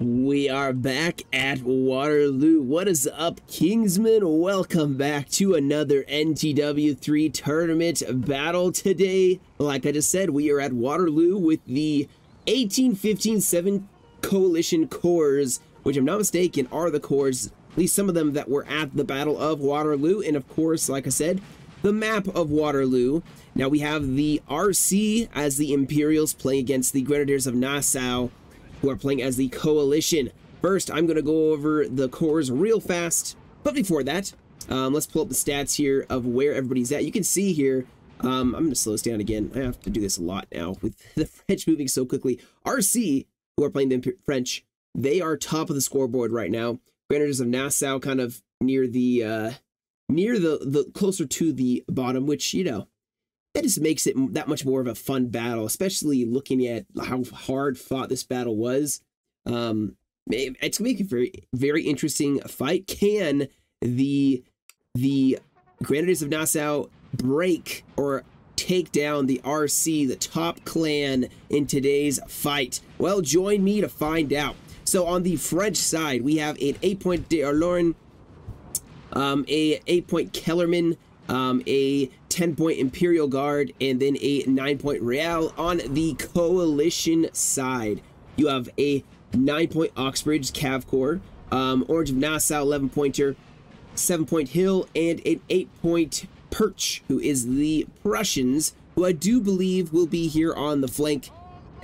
We are back at Waterloo. What is up, Kingsmen? Welcome back to another NTW3 tournament battle today. Like I just said, we are at Waterloo with the 1815-7 Coalition Corps, which, if I'm not mistaken, are the corps, at least some of them that were at the Battle of Waterloo. And of course, like I said, the map of Waterloo. Now we have the RC as the Imperials playing against the Grenadiers of Nassau who are playing as the Coalition. First, I'm going to go over the cores real fast, but before that, um, let's pull up the stats here of where everybody's at. You can see here, um, I'm going to slow this down again. I have to do this a lot now with the French moving so quickly. RC, who are playing the French, they are top of the scoreboard right now. Grenadiers of Nassau kind of near the, uh, near the, the, closer to the bottom, which, you know, that just makes it that much more of a fun battle, especially looking at how hard fought this battle was. Um, it's gonna a very, very interesting fight. Can the the Grenadiers of Nassau break or take down the RC, the top clan in today's fight? Well, join me to find out. So on the French side, we have an 8-point D'Erlon, um, a 8-point Kellerman, um, a 10 point Imperial Guard, and then a 9 point Real. On the Coalition side, you have a 9 point Uxbridge Cav Corps, um, Orange of Nassau 11 pointer, 7 point Hill, and an 8 point Pirch, who is the Prussians, who I do believe will be here on the flank.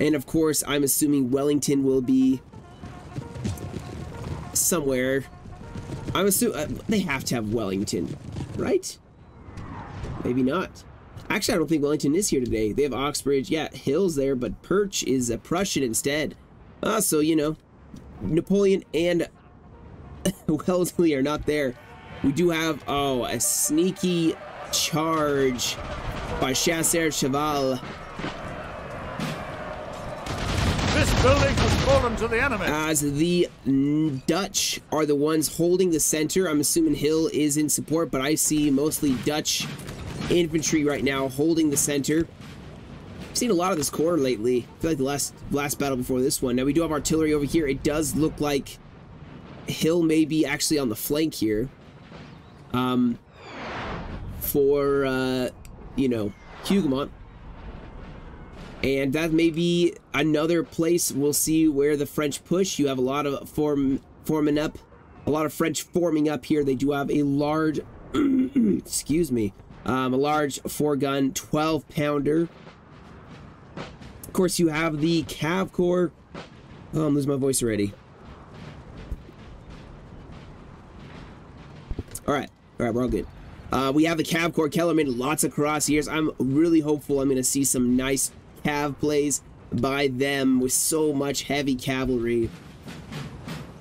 And of course, I'm assuming Wellington will be somewhere. I'm assuming uh, they have to have Wellington, right? Maybe not. Actually, I don't think Wellington is here today. They have Uxbridge. Yeah, Hill's there, but Pirch is a Prussian instead. Ah, so, you know, Napoleon and Wellesley are not there. We do have, oh, a sneaky charge by Chasseur Cheval. This building has fallen to the enemy. As the Dutch are the ones holding the center. I'm assuming Hill is in support, but I see mostly Dutch infantry right now holding the center. I've seen a lot of this corps lately. I feel like the last last battle before this one. Now we do have artillery over here. It does look like Hill may be actually on the flank here. Um, for, uh, you know, Hougoumont. And that may be another place we'll see where the French push. You have a lot of form forming up, a lot of French forming up here. They do have a large, excuse me, um, a large four gun 12 pounder. Of course, you have the Cav Corps. Oh, I'm losing my voice already. All right, all right, we're all good. Uh, we have the Cav Corps Kellerman, lots of cross cuirassiers. I'm really hopeful I'm going to see some nice Cav plays by them with so much heavy cavalry.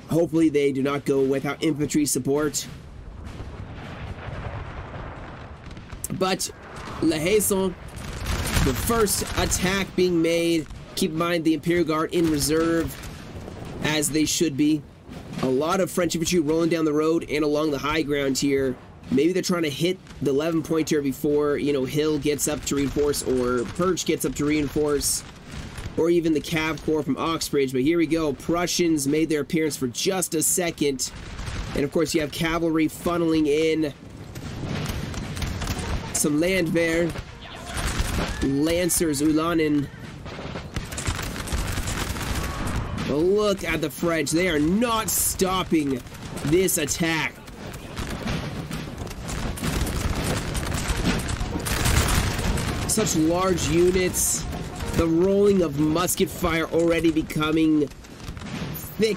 Hopefully they do not go without infantry support. But Haison, the first attack being made. Keep in mind the Imperial Guard in reserve, as they should be. A lot of French infantry rolling down the road and along the high ground here. Maybe they're trying to hit the 11 pointer before, you know, Hill gets up to reinforce or Pirch gets up to reinforce or even the Cav Corps from Uxbridge. But here we go. Prussians made their appearance for just a second. And of course, you have cavalry funneling in some Landwehr, Lancers, Ulanen. But look at the French. They are not stopping this attack. Such large units. The rolling of musket fire already becoming thick.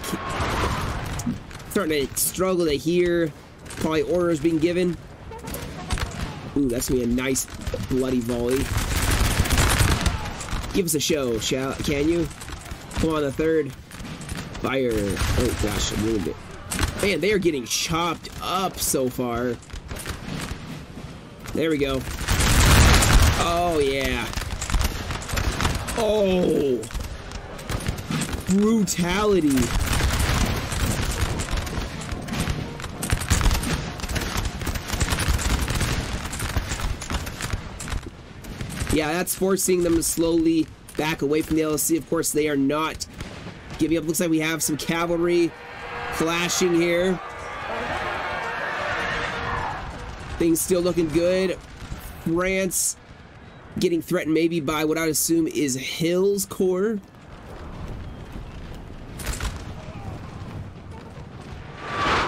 Starting to struggle to hear. Probably orders being given. Ooh, that's gonna be a nice bloody volley. Give us a show, shall can you? Come on, the third. Fire. Oh gosh, I ruined it. Man, they are getting chopped up so far. There we go. Oh, yeah. Oh. Brutality. Yeah, that's forcing them to slowly back away from the LSC. Of course, they are not giving up. Looks like we have some cavalry flashing here. Things still looking good. France getting threatened maybe by what I'd assume is Hill's Corps.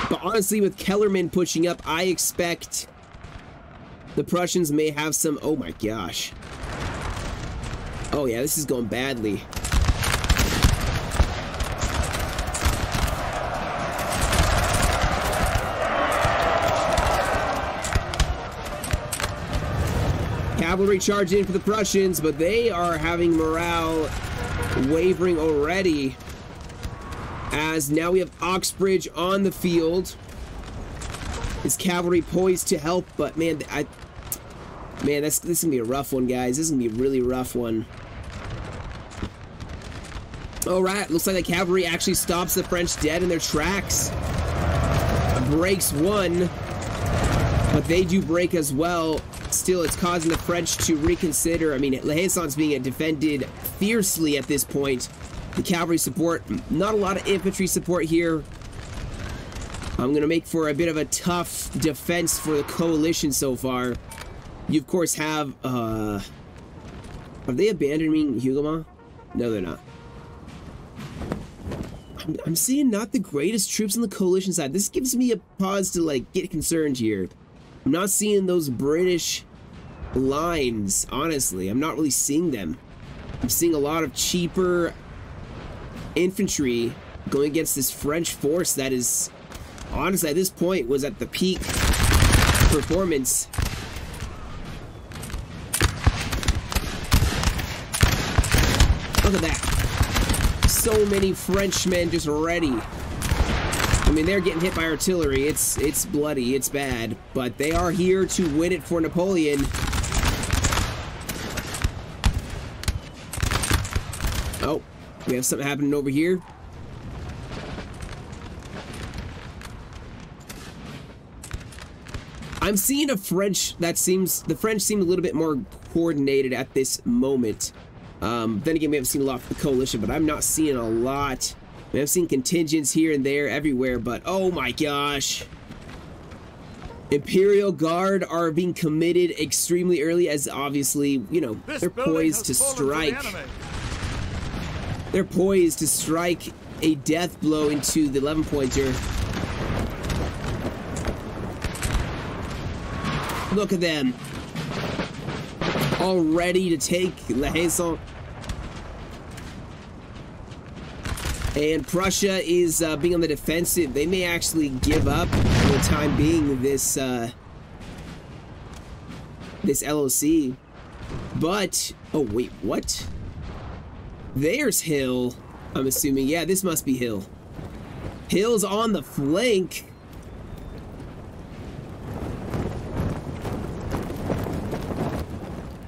But honestly, with Kellerman pushing up, I expect the Prussians may have some... Oh my gosh. Oh yeah, this is going badly. Cavalry charge in for the Prussians, but they are having morale wavering already. As now we have Uxbridge on the field. His cavalry poised to help, but man, I, man, that's this is gonna be a rough one, guys. This is gonna be a really rough one. All right, looks like the cavalry actually stops the French dead in their tracks. Breaks one, but they do break as well. Still, it's causing the French to reconsider. I mean, La Haye Sainte's being defended fiercely at this point. The cavalry support, not a lot of infantry support here. I'm going to make for a bit of a tough defense for the coalition so far. You, of course, have, uh... Are they abandoning Hougoumont? No, they're not. I'm, I'm seeing not the greatest troops on the coalition side. This gives me a pause to, like, get concerned here. I'm not seeing those British lines, honestly. I'm not really seeing them. I'm seeing a lot of cheaper infantry going against this French force that is, honestly, at this point, was at the peak performance. Look at that. So many Frenchmen just ready. I mean, they're getting hit by artillery. It's it's bloody. It's bad. But they are here to win it for Napoleon. Oh, we have something happening over here. I'm seeing a French that seems, the French seem a little bit more coordinated at this moment. Um, then again, we haven't seen a lot from the coalition, but I'm not seeing a lot. We have seen contingents here and there everywhere, but oh my gosh. Imperial Guard are being committed extremely early as obviously, you know, This they're poised to strike. the. They're poised to strike a death blow into the 11 pointer. Look at them. All ready to take La Haye Sainte. And Prussia is uh, being on the defensive. They may actually give up for the time being this uh, this LOC. But, oh wait, what? There's Hill. I'm assuming. Yeah, this must be Hill. Hill's on the flank.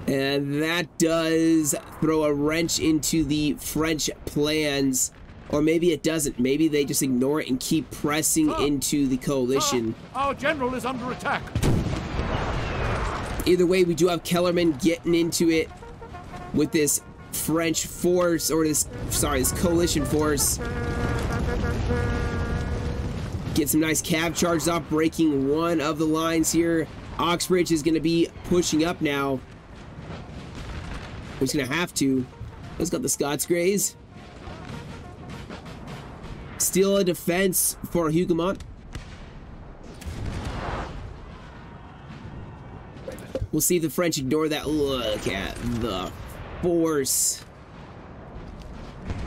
And that does throw a wrench into the French plans. Or maybe it doesn't. Maybe they just ignore it and keep pressing Sir. into the coalition. Sir, our general is under attack. Either way, we do have Kellerman getting into it with this French force, or this, sorry, this coalition force. Get some nice cav charges off, breaking one of the lines here. Uxbridge is going to be pushing up now. He's going to have to. Let's got the Scots Greys. Still a defense for Hougoumont. We'll see if the French ignore that. Look at the force.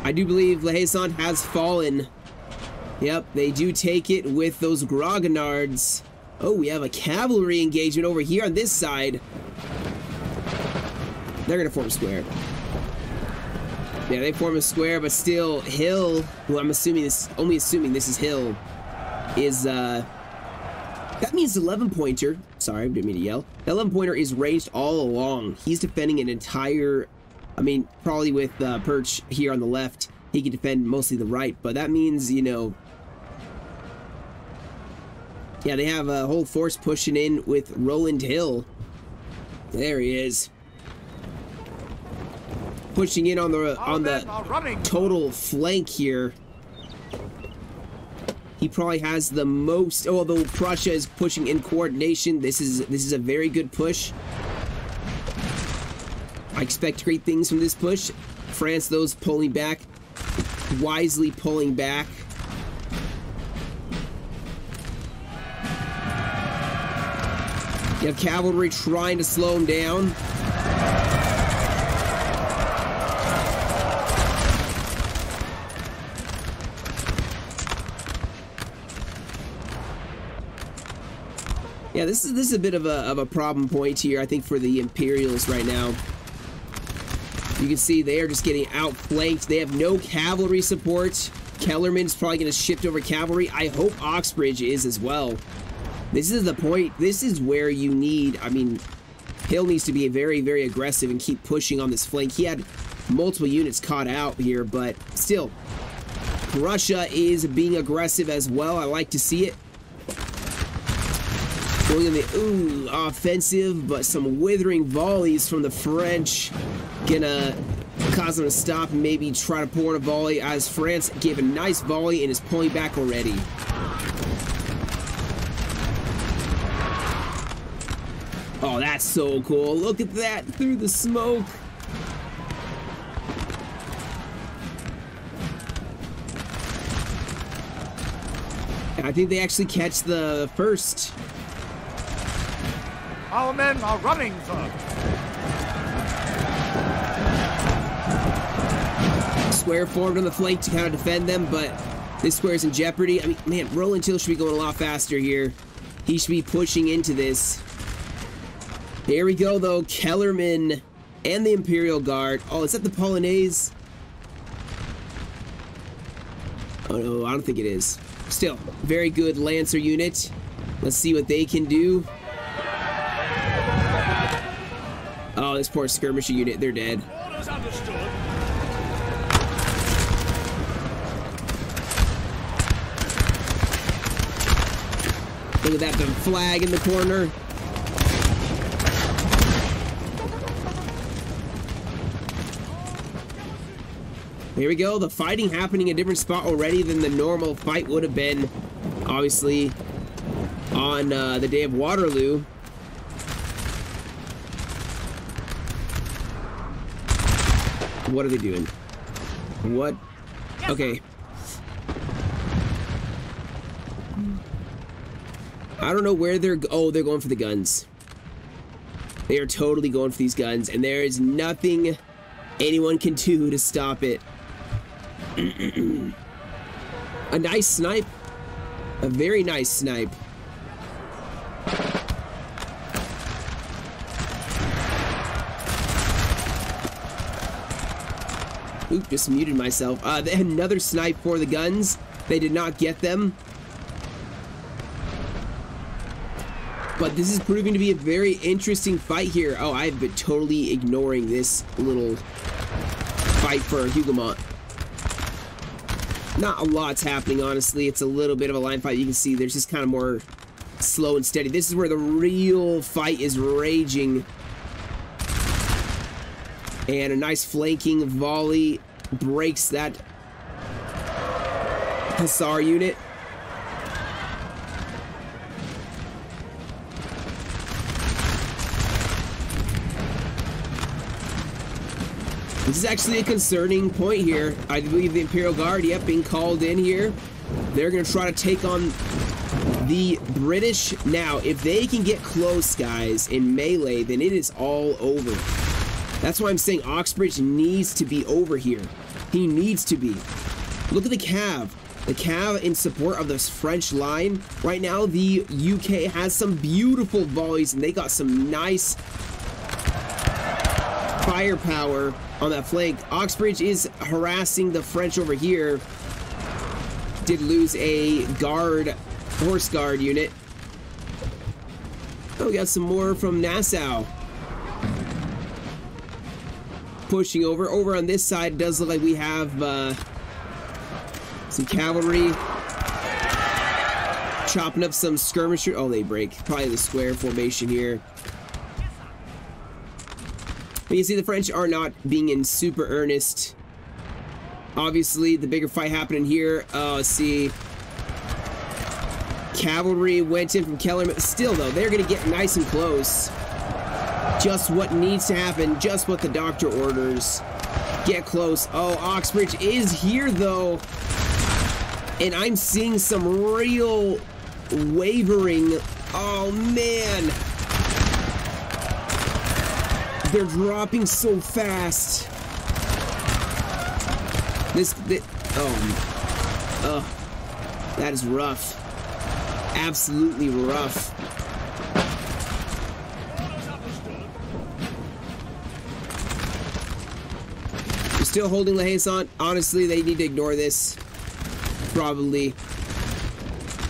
I do believe La Haye Sainte has fallen. Yep, they do take it with those Grognards. Oh, we have a cavalry engagement over here on this side. They're gonna form square. Yeah, they form a square, but still, Hill, who I'm assuming this, only assuming this is Hill, is, uh, that means 11 pointer, sorry, I didn't mean to yell. The 11 pointer is ranged all along. He's defending an entire, I mean, probably with uh, Pirch here on the left, he can defend mostly the right, but that means, you know, yeah, they have a whole force pushing in with Rowland Hill. There he is. Pushing in on the on the total flank here. He probably has the most. Oh, Although Prussia is pushing in coordination, this is this is a very good push. I expect great things from this push. France, those pulling back, wisely pulling back. You have cavalry trying to slow him down. Yeah, this is this is a bit of a of a problem point here, I think, for the Imperials right now. You can see they are just getting outflanked. They have no cavalry support. Kellerman's probably going to shift over cavalry. I hope Uxbridge is as well. This is the point. This is where you need, I mean, Hill needs to be very, very aggressive and keep pushing on this flank. He had multiple units caught out here, but still, Russia is being aggressive as well. I like to see it. In the ooh offensive, but some withering volleys from the French gonna cause them to stop and maybe try to pour in a volley as France gave a nice volley and is pulling back already. Oh, that's so cool. Look at that through the smoke. I think they actually catch the first. Our men are running, sir. Square formed on the flank to kind of defend them, but this square is in jeopardy. I mean, man, Rowland Hill should be going a lot faster here. He should be pushing into this. Here we go, though. Kellerman and the Imperial Guard. Oh, is that the Polonaise? Oh, no, I don't think it is. Still, very good Lancer unit. Let's see what they can do. Oh, this poor skirmisher unit, they're dead. Look at that, the flag in the corner. Here we go, the fighting happening a different spot already than the normal fight would have been, obviously, on uh, the day of Waterloo. What are they doing? What? Okay. I don't know where they're. Oh, they're going for the guns. They are totally going for these guns, and there is nothing anyone can do to stop it. A nice snipe. A very nice snipe. Oop, just muted myself. Uh, they had another snipe for the guns. They did not get them. But this is proving to be a very interesting fight here. Oh, I've been totally ignoring this little fight for Hougoumont. Not a lot's happening, honestly. It's a little bit of a line fight. You can see there's just kind of more slow and steady. This is where the real fight is raging. And a nice flanking volley breaks that Hussar unit. This is actually a concerning point here. I believe the Imperial Guard, yep, being called in here. They're going to try to take on the British. Now, if they can get close, guys, in melee, then it is all over. That's why I'm saying Uxbridge needs to be over here. He needs to be. Look at the Cav. The Cav in support of this French line. Right now, the UK has some beautiful volleys, and they got some nice firepower on that flank. Uxbridge is harassing the French over here. Did lose a guard, horse guard unit. Oh, we got some more from Nassau. Pushing over. Over on this side, does look like we have uh, some cavalry. Chopping up some skirmisher. Oh, they break. Probably the square formation here. But you see, the French are not being in super earnest. Obviously, the bigger fight happening here. Oh, see. Cavalry went in from Kellerman. Still, though, they're going to get nice and close. Just what needs to happen. Just what the doctor orders. Get close. Oh, Uxbridge is here, though. And I'm seeing some real wavering. Oh, man. They're dropping so fast. This, this oh, oh, that is rough. Absolutely rough. Still holding La Haye Sainte. Honestly, they need to ignore this. Probably.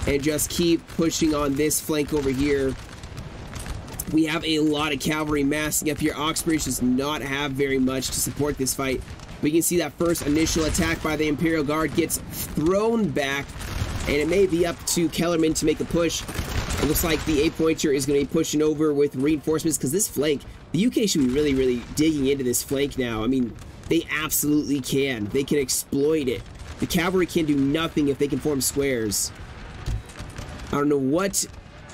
And just keep pushing on this flank over here. We have a lot of cavalry massing up here. Uxbridge does not have very much to support this fight. We can see that first initial attack by the Imperial Guard gets thrown back, and it may be up to Kellerman to make a push. It looks like the 8-pointer is going to be pushing over with reinforcements, because this flank, the UK should be really, really digging into this flank now. I mean, they absolutely can. They can exploit it. The cavalry can do nothing if they can form squares. I don't know what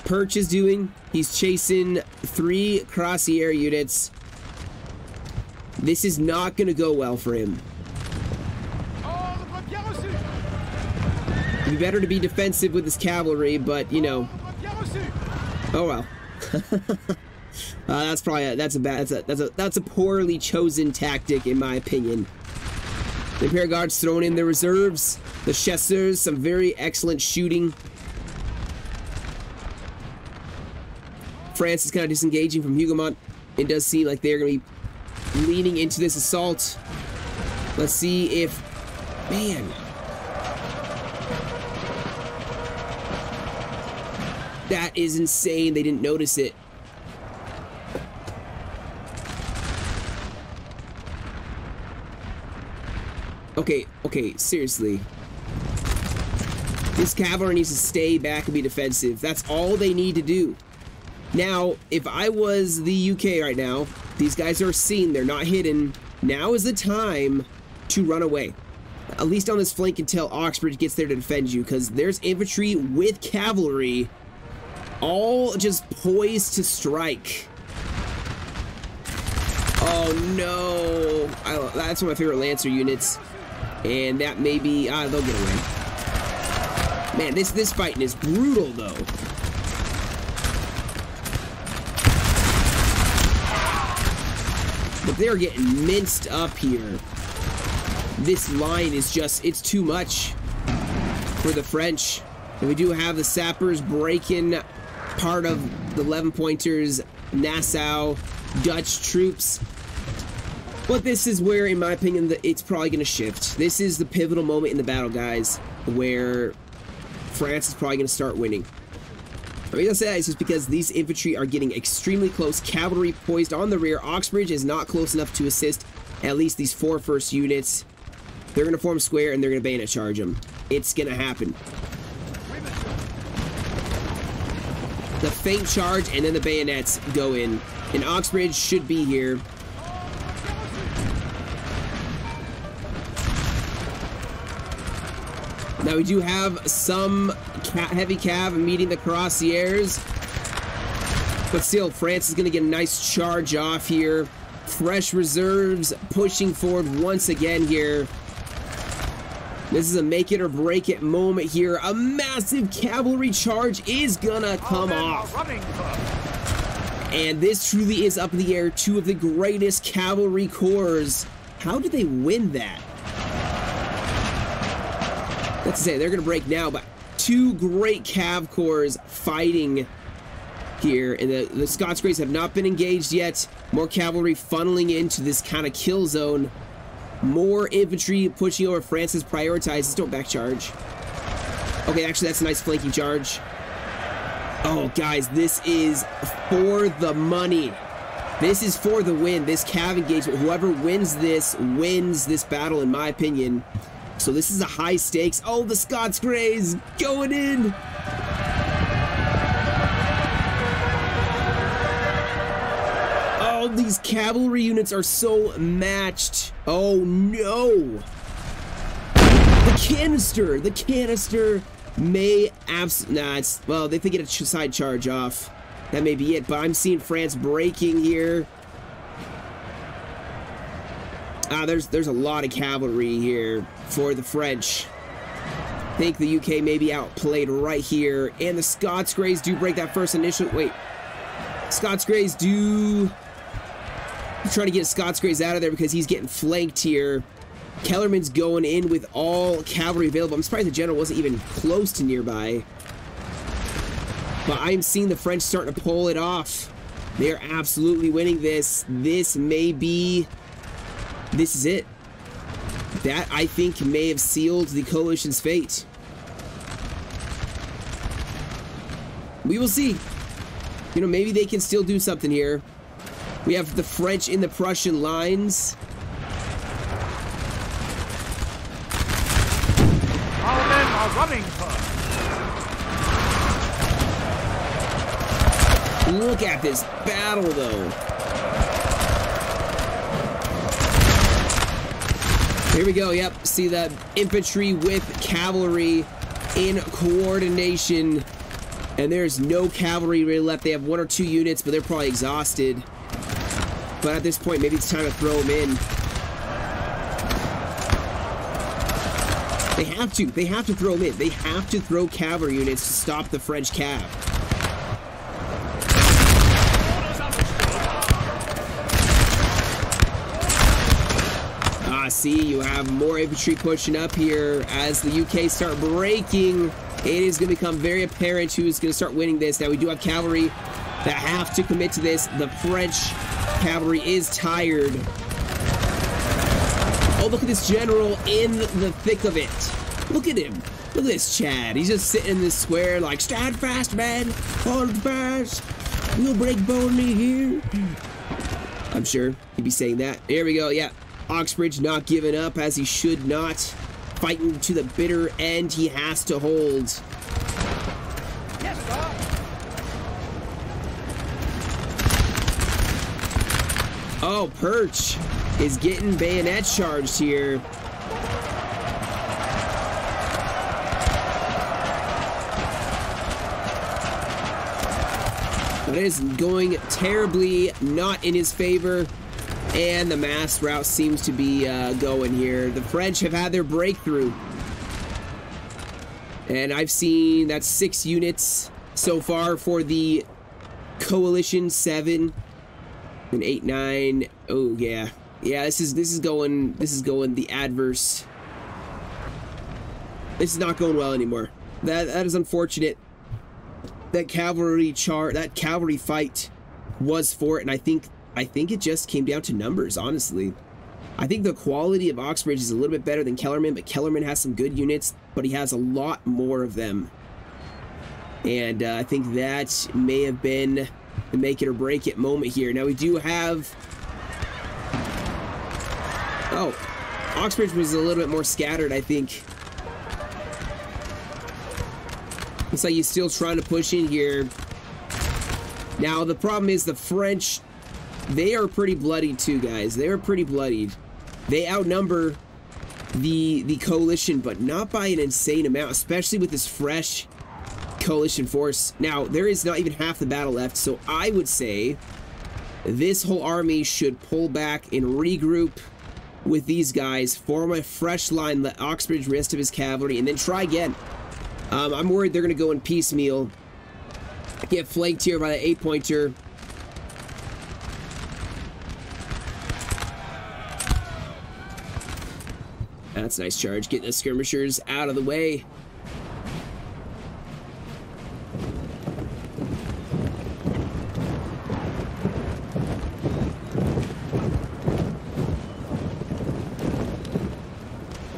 Pirch is doing. He's chasing three Cuirassier units. This is not going to go well for him. It'd be better to be defensive with his cavalry, but, you know. Oh, oh well. uh, that's probably a, that's a bad that's a that's a that's a poorly chosen tactic in my opinion. The Imperial Guard's thrown in their reserves. The Chasseurs, some very excellent shooting. France is kind of disengaging from Hougoumont. It does seem like they're going to be leaning into this assault. Let's see if... Man. That is insane. They didn't notice it. Okay, okay, seriously. This cavalry needs to stay back and be defensive. That's all they need to do. Now, if I was the UK right now, these guys are seen, they're not hidden. Now is the time to run away. At least on this flank until Uxbridge gets there to defend you, because there's infantry with cavalry all just poised to strike. Oh no! I, that's one of my favorite Lancer units. And that may be... Ah, they'll get away. Man, this, this fighting is brutal, though. But they're getting minced up here. This line is just, it's too much for the French. And we do have the sappers breaking part of the 11 pointers, Nassau, Dutch troops. But this is where, in my opinion, it's probably going to shift. This is the pivotal moment in the battle, guys, where France is probably going to start winning. The reason I say that is just because these infantry are getting extremely close. Cavalry poised on the rear. Uxbridge is not close enough to assist at least these four first units. They're going to form square and they're going to bayonet charge them. It's going to happen. The feint charge and then the bayonets go in. And Uxbridge should be here. Now we do have some heavy cav meeting the Cuirassiers. But still, France is going to get a nice charge off here. Fresh reserves pushing forward once again here. This is a make it or break it moment here. A massive cavalry charge is gonna come off. And this truly is up in the air. Two of the greatest cavalry corps. How did they win that? Let's say they're gonna break now, but two great cav corps fighting here. And the, the Scots Greys have not been engaged yet. More cavalry funneling into this kind of kill zone. More infantry pushing over France's prioritizes. Don't back charge. Okay, actually, that's a nice flanking charge. Oh, guys, this is for the money. This is for the win. This cav engagement. Whoever wins this wins this battle, in my opinion. So this is a high stakes. Oh, the Scots Greys going in. Oh, these cavalry units are so matched. Oh no! The canister! The canister may abs- Nah, it's, well, they think it a side charge off. That may be it, but I'm seeing France breaking here. Ah, there's there's a lot of cavalry here for the French. I think the UK may be outplayed right here. And the Scots Greys do break that first initial... Wait. Scots Greys do... Trying to get Scots Greys out of there because he's getting flanked here. Kellerman's going in with all cavalry available. I'm surprised the general wasn't even close to nearby. But I'm seeing the French starting to pull it off. They're absolutely winning this. This may be... This is it. That, I think, may have sealed the coalition's fate. We will see. You know, maybe they can still do something here. We have the French in the Prussian lines. Our men are running first. Look at this battle, though. Here we go. Yep. See that infantry with cavalry in coordination. And there's no cavalry really left. They have one or two units, but they're probably exhausted. But at this point, maybe it's time to throw them in. They have to. They have to throw them in. They have to throw cavalry units to stop the French cav. See, you have more infantry pushing up here as the UK start breaking. It is going to become very apparent who's going to start winning this. Now, we do have cavalry that have to commit to this. The French cavalry is tired. Oh, look at this general in the thick of it. Look at him. Look at this Chad. He's just sitting in this square like, stand fast, man. Hold fast. We'll break bone me here. I'm sure he'd be saying that. Here we go. Yeah. Uxbridge not giving up as he should not. Fighting to the bitter end. He has to hold. Oh, Pirch is getting bayonet charged here. But it is going terribly not in his favor. And the mass route seems to be uh, going here. The French have had their breakthrough. And I've seen that's six units so far for the Coalition 7 and 8 9 oh yeah. Yeah this is this is going this is going the adverse. This is not going well anymore. That that is unfortunate. That cavalry char that cavalry fight was for it and I think I think it just came down to numbers honestly I think the quality of Uxbridge is a little bit better than Kellerman but Kellerman has some good units but he has a lot more of them and uh, I think that may have been the make it or break it moment here. Now we do have... Oh, Uxbridge was a little bit more scattered, I think. Looks like he's still trying to push in here. Now, the problem is the French, they are pretty bloody too, guys. They are pretty bloodied. They outnumber the, the coalition, but not by an insane amount, especially with this fresh coalition force. Now, there is not even half the battle left, so I would say this whole army should pull back and regroup with these guys, form a fresh line, let Uxbridge rest of his cavalry, and then try again. Um, I'm worried they're going to go in piecemeal. Get flanked here by the eight-pointer. That's a nice charge. Getting the skirmishers out of the way.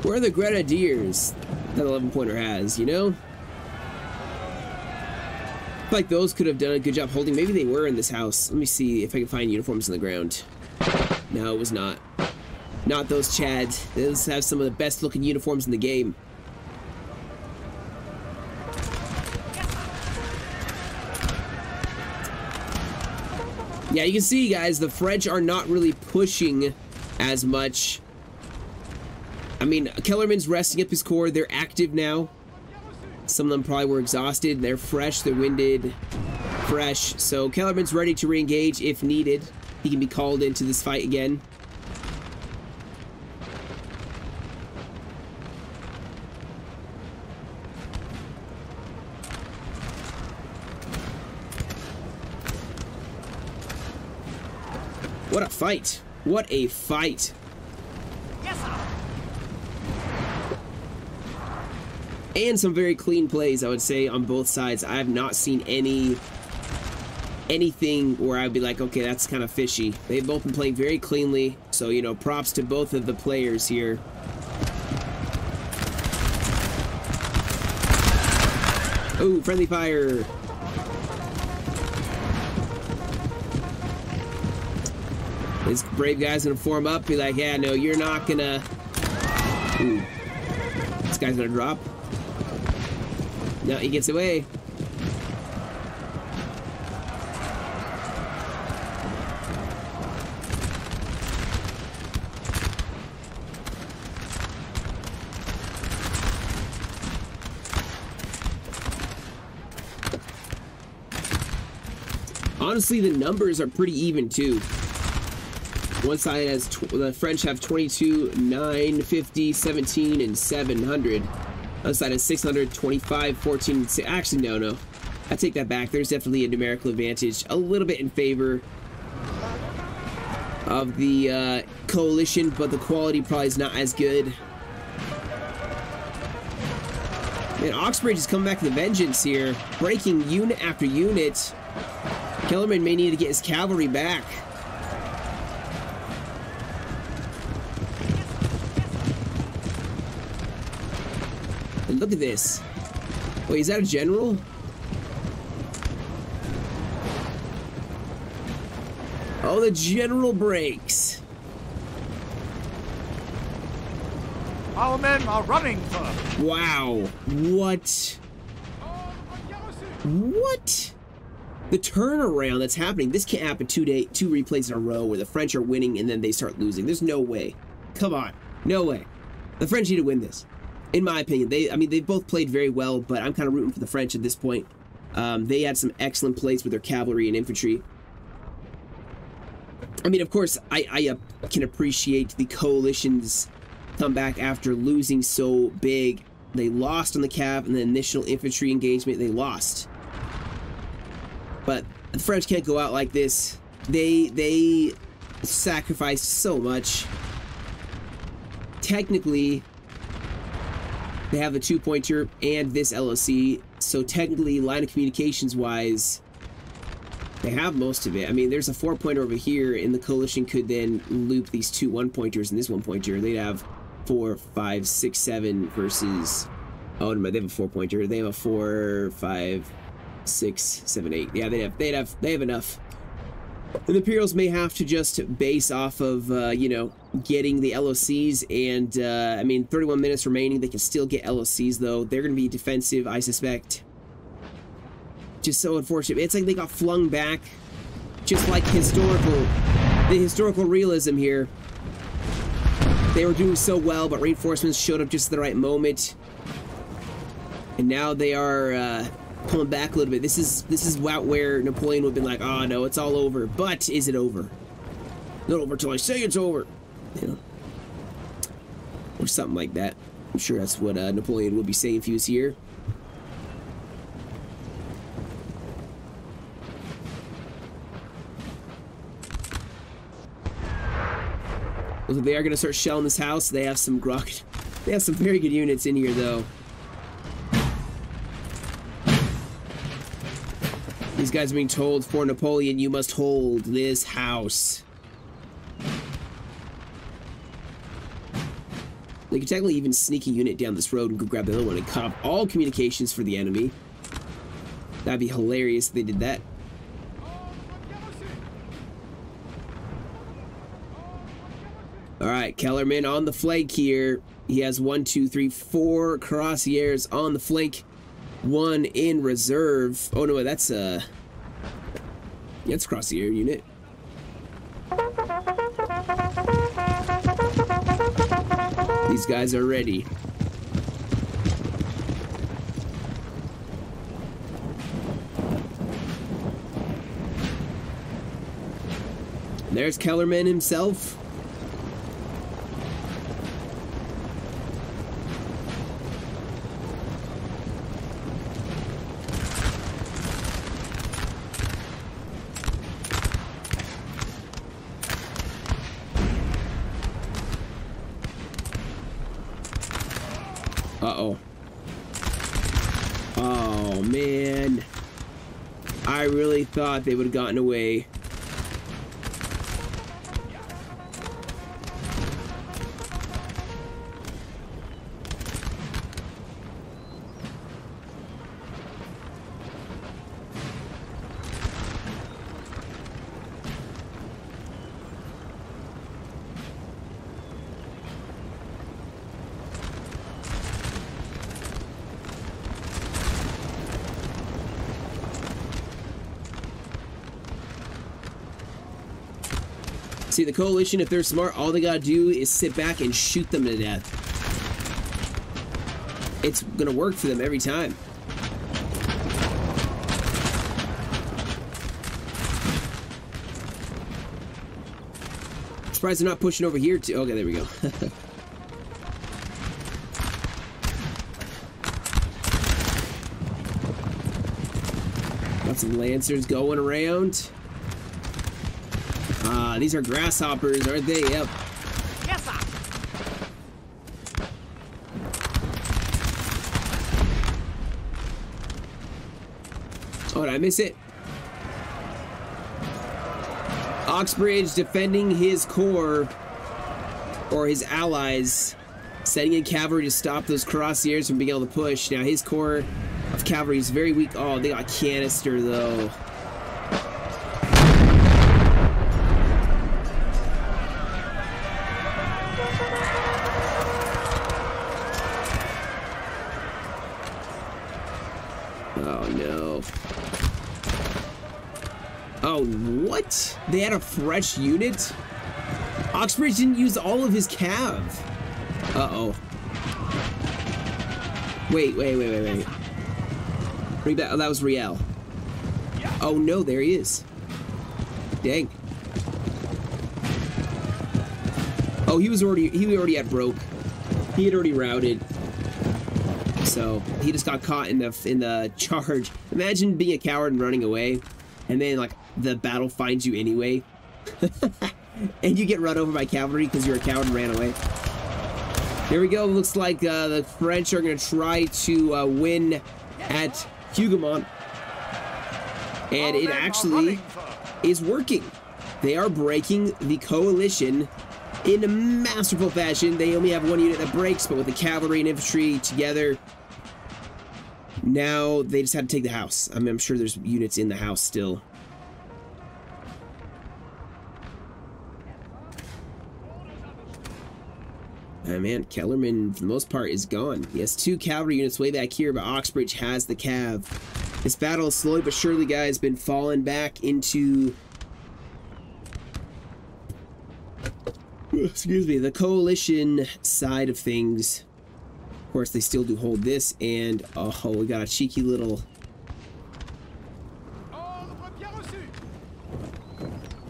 Where are the grenadiers that 11 pointer has, you know? Like those could have done a good job holding. Maybe they were in this house. Let me see if I can find uniforms on the ground. No, it was not. Not those Chads. Those have some of the best looking uniforms in the game. Yeah, you can see, guys, the French are not really pushing as much. I mean, Kellerman's resting up his core. They're active now. Some of them probably were exhausted. They're fresh. They're winded. Fresh. So Kellerman's ready to re-engage if needed. He can be called into this fight again. What a fight. What a fight. and some very clean plays, I would say, on both sides. I have not seen any anything where I'd be like, okay, that's kind of fishy. They've both been playing very cleanly, so, you know, props to both of the players here. Oh, friendly fire. This brave guy's gonna form up, be like, yeah, no, you're not gonna... Ooh. This guy's gonna drop. No, he gets away. Honestly, the numbers are pretty even too. One side has the French have 22, 9, 50, 17, and 700. Other side is 625, 14, 6 actually, no, no. I take that back. There's definitely a numerical advantage, a little bit in favor of the uh, coalition, but the quality probably is not as good. Man, Uxbridge is coming back to the vengeance here, breaking unit after unit. Kellerman may need to get his cavalry back. Look at this. Wait, is that a general? Oh, the general breaks. Our men are running, sir. Wow. What? What? The turnaround that's happening. This can't happen two day, two replays in a row where the French are winning and then they start losing. There's no way. Come on. No way. The French need to win this in my opinion, they I mean they both played very well, but I'm kind of rooting for the French at this point. Um, they had some excellent plays with their cavalry and infantry. I mean, of course, I, I uh, can appreciate the coalition's comeback after losing so big. They lost on the cav and the initial infantry engagement. They lost, but the French can't go out like this. They they sacrificed so much. Technically, they have the two pointer and this LOC, so technically, line of communications wise, they have most of it. I mean, there's a four pointer over here, and the coalition could then loop these two one pointers and this one pointer. They'd have four, five, six, seven versus. Oh no, they have a four pointer. They have a four, five, six, seven, eight. Yeah, they have. They have. They have enough. The Imperials may have to just base off of, uh, you know, getting the LOCs. And, uh, I mean, 31 minutes remaining. They can still get LOCs, though. They're going to be defensive, I suspect. Just so unfortunate. It's like they got flung back. Just like historical, the historical realism here. They were doing so well, but reinforcements showed up just at the right moment. And now they are, uh, pulling back a little bit. This is this is where Napoleon would have been like, oh no, it's all over. But is it over? Not over till I say it's over. You know. Or something like that. I'm sure that's what uh, Napoleon would be saying if he was here. they are going to start shelling this house. They have some grok. They have some very good units in here, though. These guys are being told, for Napoleon, you must hold this house. They could technically even sneak a unit down this road and go grab the other one and cut off all communications for the enemy. That'd be hilarious if they did that. Alright, Kellerman on the flank here. He has one, two, three, four cuirassiers on the flank one in reserve. Oh no, that's a uh, Let's cross the air unit. These guys are ready. There's Kellerman himself. Uh-oh. Oh, man. I really thought they would have gotten away. See, the Coalition, if they're smart, all they gotta do is sit back and shoot them to death. It's gonna work for them every time. Surprised they're not pushing over here too. Okay, there we go. Got some Lancers going around. These are grasshoppers, aren't they? Yep. Yes, sir. Oh, did I miss it? Uxbridge defending his core or his allies, setting in cavalry to stop those cuirassiers from being able to push. Now his core of cavalry is very weak. Oh, they got canister though. They had a fresh unit? Uxbridge didn't use all of his cav. Uh-oh. Wait, wait, wait, wait, wait. Oh, that was Reille. Oh no, there he is. Dang. Oh, he was already, he already had broke. He had already routed. So he just got caught in the in the charge. Imagine being a coward and running away, and then like the battle finds you anyway, and you get run over by cavalry because you're a coward and ran away. Here we go. Looks like uh, the French are going to try to uh, win at Hougoumont, and it actually is working. They are breaking the coalition in a masterful fashion. They only have one unit that breaks, but with the cavalry and infantry together, now they just had to take the house. I mean, I'm sure there's units in the house still. Man, Kellermann, for the most part, is gone. He has two cavalry units way back here, but Uxbridge has the cav. This battle is slowly but surely, guys, been falling back into excuse me, the coalition side of things. Of course, they still do hold this, and oh, we got a cheeky little.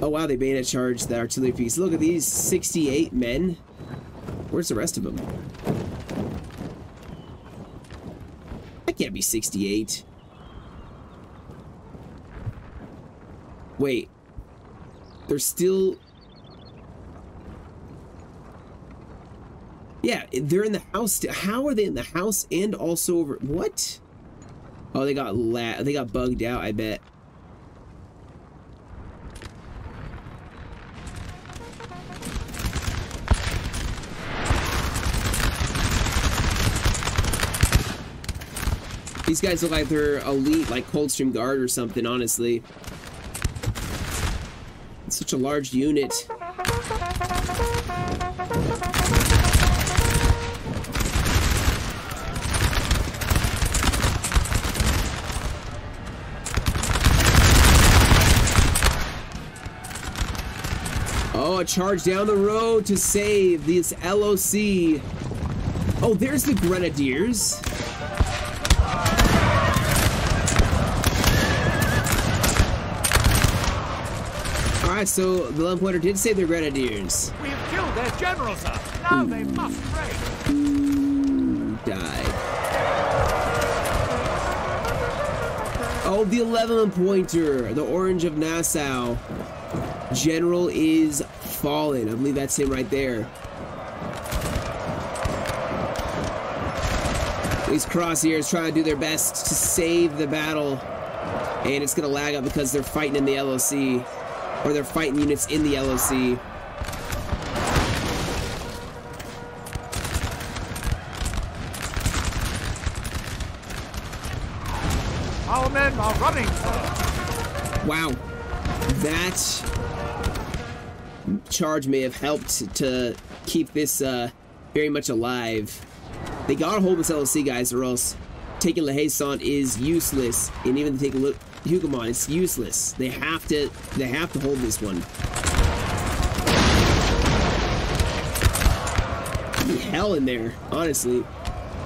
Oh wow, they bayonet charged the artillery piece. Look at these 68 men. Where's the rest of them? That can't be 68. Wait. They're still Yeah, they're in the house. How are they in the house and also over? What? Oh, they got la They got bugged out. I bet. These guys look like they're elite, like Coldstream Guard or something. Honestly, it's such a large unit. Oh, a charge down the road to save this LOC. Oh, there's the Grenadiers. Alright, so the Lone Pointer did save they're Grenadiers. We have killed their general, sir. Now they hmm. must pray. died. Oh, the 11 pointer, the Orange of Nassau. General is fallen. I believe that's him right there. These cuirassiers trying to do their best to save the battle. And it's going to lag up because they're fighting in the LOC. Or they're fighting units in the LOC. Our men are running. Wow. That charge may have helped to keep this uh, very much alive. They gotta hold this LLC, guys, or else taking La Haye Sainte is useless. And even to take a look Hougoumont, it's useless. They have to they have to hold this one. Hell in there, honestly.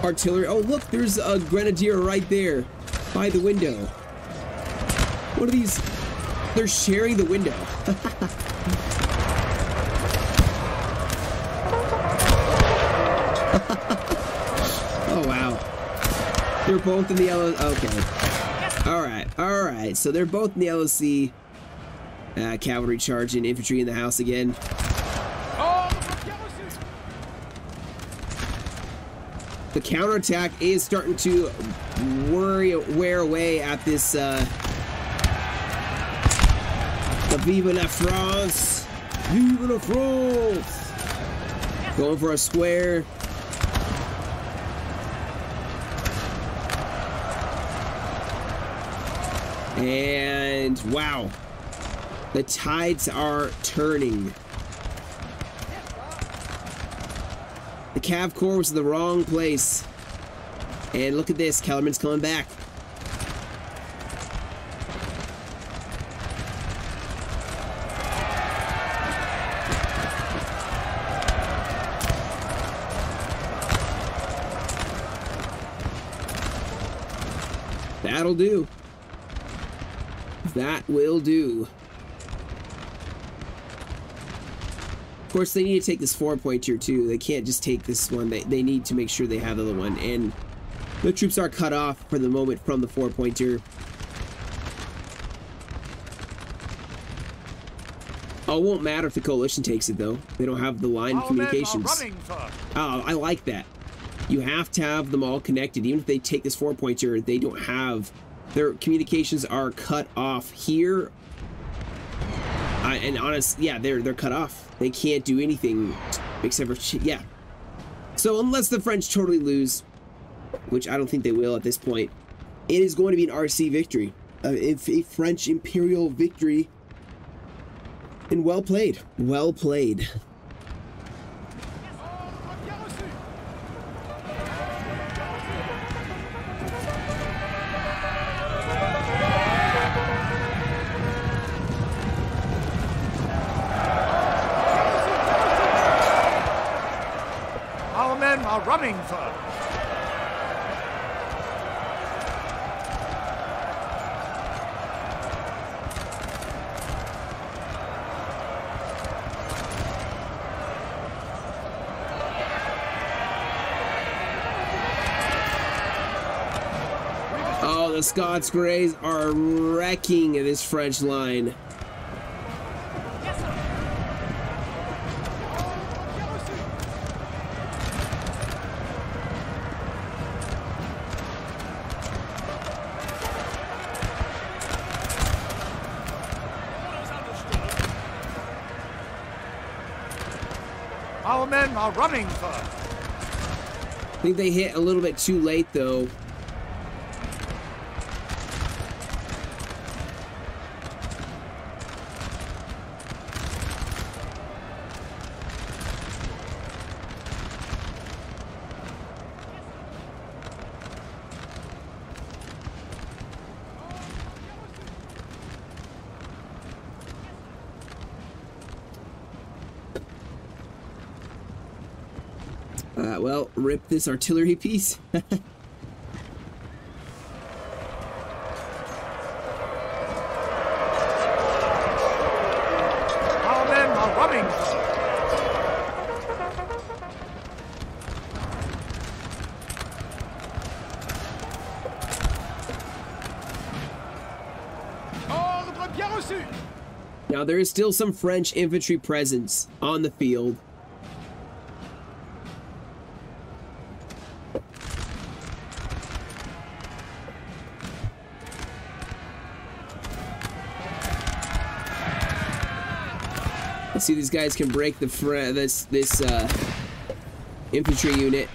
Artillery. Oh look, there's a grenadier right there by the window. What are these? They're sharing the window. oh wow. They're both in the LOC. Okay. Alright, alright. So they're both in the LOC. Uh, cavalry charging, infantry in the house again. The counterattack is starting to worry, wear away at this, uh, the Vive la France! Vive la France! Going for a square. And wow, the tides are turning. The Cav Corps was in the wrong place. And look at this, Kellermann's coming back. That'll do. That will do. Of course, they need to take this four-pointer, too. They can't just take this one. They, they need to make sure they have the other one. And the troops are cut off for the moment from the four-pointer. Oh, it won't matter if the coalition takes it though. They don't have the line Our communications. running. Oh, I like that. You have to have them all connected. Even if they take this four pointer, they don't have their communications are cut off here. And honest, yeah, they're they're cut off. They can't do anything except for yeah. So unless the French totally lose, which I don't think they will at this point, it is going to be an RC victory, uh, a, a French imperial victory. And well played, well played. Running, sir. Oh, the Scots Greys are wrecking this French line. Our men are running, sir. I think they hit a little bit too late, though. Rip this artillery piece. Our men are running. Ordre bien reçu. now, there is still some French infantry presence on the field. See these guys can break the this this uh, infantry unit.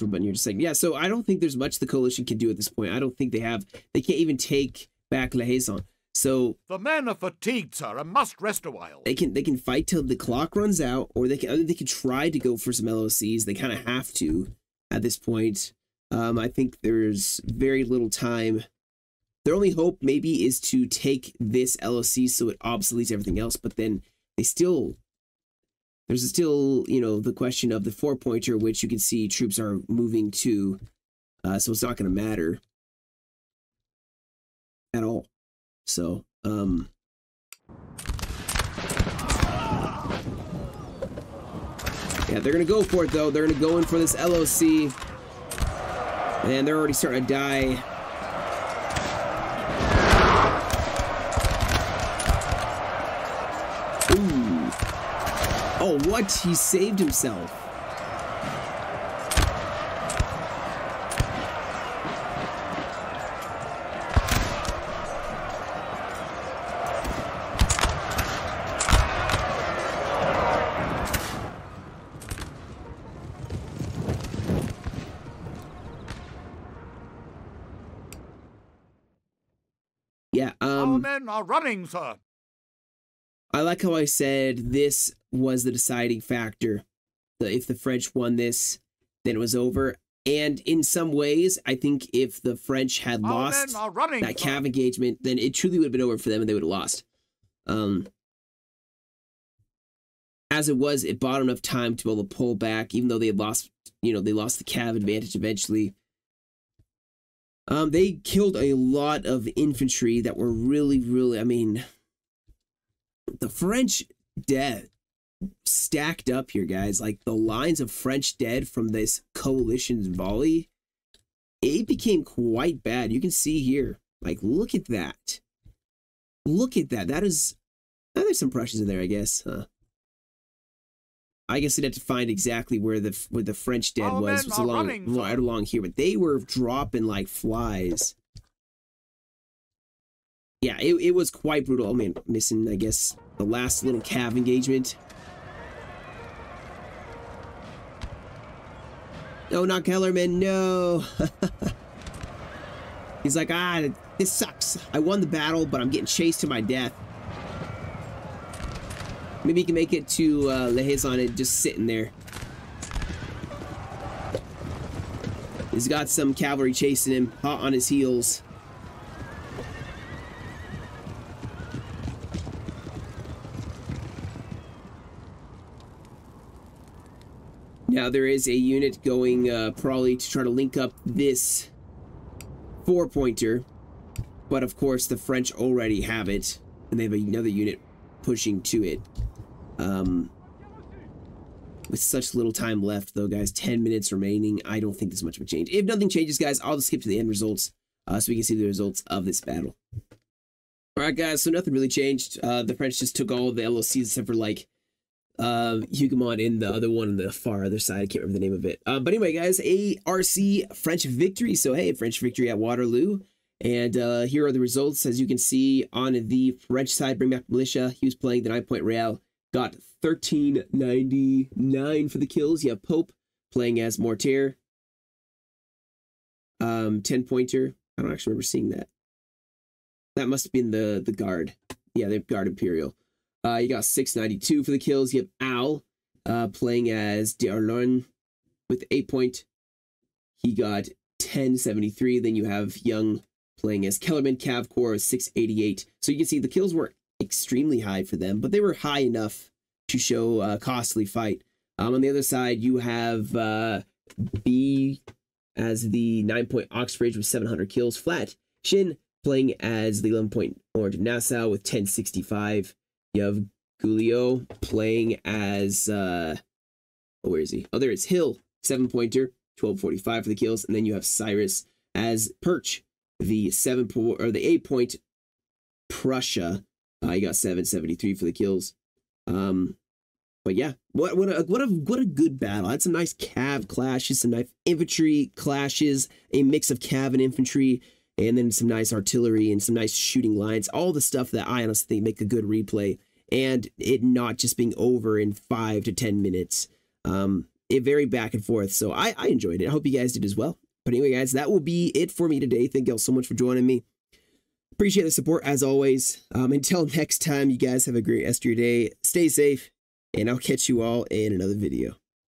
The button you're just saying. Yeah, so I don't think there's much the coalition can do at this point. I don't think they have they can't even take back La Haison. So The men are fatigued, sir, and must rest a while. they can they can fight till the clock runs out, or they can they can try to go for some LOCs. They kind of have to at this point. Um, I think there's very little time. Their only hope maybe is to take this LOC so it obsoletes everything else, but then they still there's still you know the question of the four pointer, which you can see troops are moving to, uh, so it's not going to matter at all. So um, Yeah, they're gonna go for it though. They're gonna go in for this LOC. And they're already starting to die. Oh, what? He saved himself. Yeah, Our um men are running, sir. I like how I said this was the deciding factor. The, if the French won this, then it was over. And in some ways, I think if the French had Our lost running, that. Cav engagement, then it truly would have been over for them and they would have lost. Um, as it was, it bought enough time to be able to pull back, even though they had lost, you know, they lost the Cav advantage eventually. Um, they killed a lot of infantry that were really, really, I mean, the French dead stacked up here, guys. Like the lines of French dead from this coalition's volley, it became quite bad. You can see here, like, look at that. Look at that. That is, oh, there's some Prussians in there, I guess. Huh. I guess they'd have to find exactly where the where the French dead was. are along running, right along here, but they were dropping like flies. Yeah, it, it was quite brutal. Oh, I mean, missing, I guess, the last little Cav engagement. No, not Kellermann, no. He's like, ah, this sucks. I won the battle, but I'm getting chased to my death. Maybe he can make it to uh, and just sitting there. He's got some cavalry chasing him, hot on his heels. Now there is a unit going uh, probably to try to link up this four pointer, but of course the French already have it, and they have another unit pushing to it. Um, with such little time left, though, guys, 10 minutes remaining, I don't think there's much of a change. If nothing changes, guys, I'll just skip to the end results uh, so we can see the results of this battle. All right, guys, so nothing really changed. Uh, the French just took all the LOCs except for, like, uh, Hougoumont and the other one on the far other side. I can't remember the name of it. Uh, but anyway, guys, ARC French victory. So, hey, French victory at Waterloo. And uh, here are the results. As you can see on the French side, Bring Back Militia, he was playing the nine point Reille, got 1399 for the kills. You have Pope playing as Mortier, um, 10 pointer. I don't actually remember seeing that. that must have been the the guard. Yeah, the guard Imperial. Uh, you got 692 for the kills. You have Al uh, playing as D'Erlon with 8 point. He got 1073. Then you have Young playing as Kellermann Cav Corps 688. So you can see the kills were extremely high for them, but they were high enough to show a costly fight. Um, on the other side, you have uh, B as the 9 point Uxbridge with 700 kills flat. Shin playing as the 11 point Orange Nassau with 1065. You have Gulio playing as uh oh, where is he? Oh, there is Hill, seven pointer, 1245 for the kills, and then you have Cyrus as Pirch, the seven point or the eight point Prussia. Uh, he got 773 for the kills. Um but yeah, what what a what a what a good battle. Had some nice cav clashes, some nice infantry clashes, a mix of cav and infantry, and then some nice artillery and some nice shooting lines. All the stuff that I honestly think make a good replay, and it not just being over in five to ten minutes. Um, it very back and forth. So I I enjoyed it. I hope you guys did as well. But anyway, guys, that will be it for me today. Thank you all so much for joining me. Appreciate the support as always. Um, until next time, you guys have a great rest of your day. Stay safe and I'll catch you all in another video.